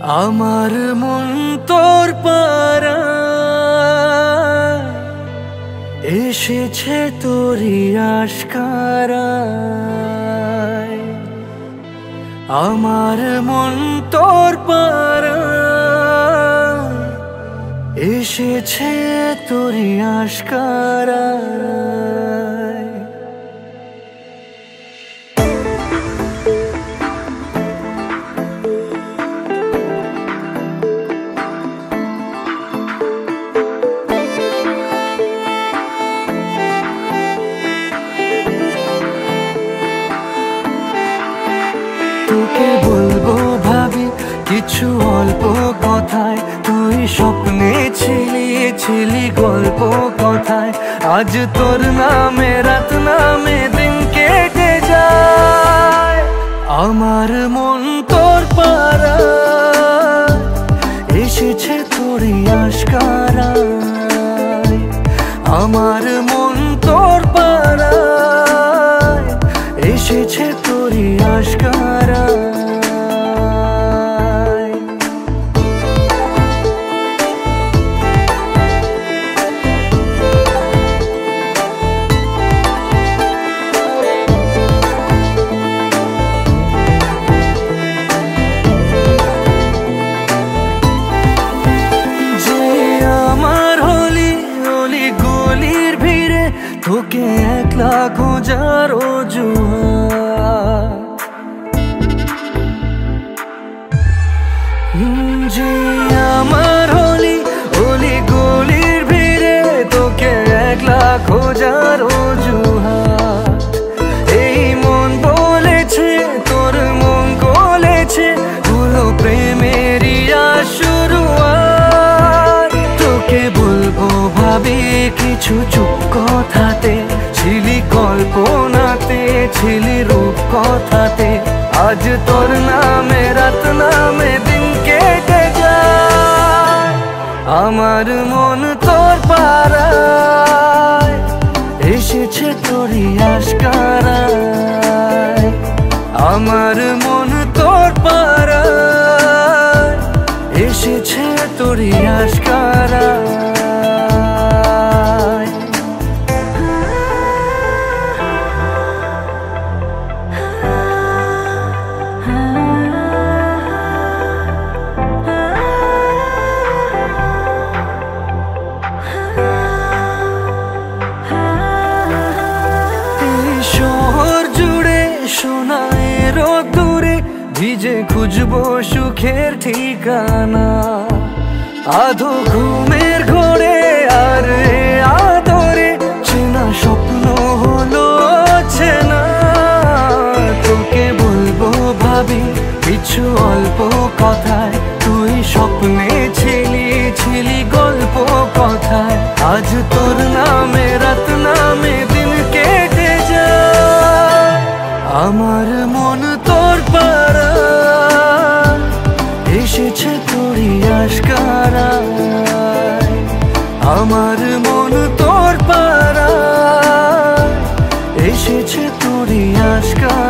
আমার মন তোর পারা এসেছে তোরই আশকারা আমার মন তোর পারা এসেছে তোরই আশকারা তোকে বলব ভাবি, কিছু অল্প কথায় তুই স্বপ্নে ছিলি ছিলি গল্প কথায়। আজ তোর নামে, রাত নামে দিন কেটে যায়। আমার মন তোর পারা এসেছে তোরই আশকারা আমার মন তোর পারা এসেছে তোরই আশকারা তোকে একলা খোঁজার যে আমার ভাবি কিছু চুপ কথাতে, ছিলি কল্পনাতে, ছিলি রূপ কথাতে। আজ তোর নামে, রাত নামে দিন কেটে যায়। আমার মন তোর পাড়ায়। এসেছে তোরই আশকারায় ভিজে খুঁজবো সুখের ঠিকানা। আধো ঘুমের ঘোরে, আর আদরে চেনা স্বপ্ন হলো চেনা। তোকে বলব ভাবি, কিছু অল্প কথায় তুই স্বপ্নে ছিলি ছিলি গল্প কথায়। আজ তোর নামে, রাত নামে দিন কেটে যায়। আমার মন তোর আমার মন তোর পারা এসেছে তোরই আশকারা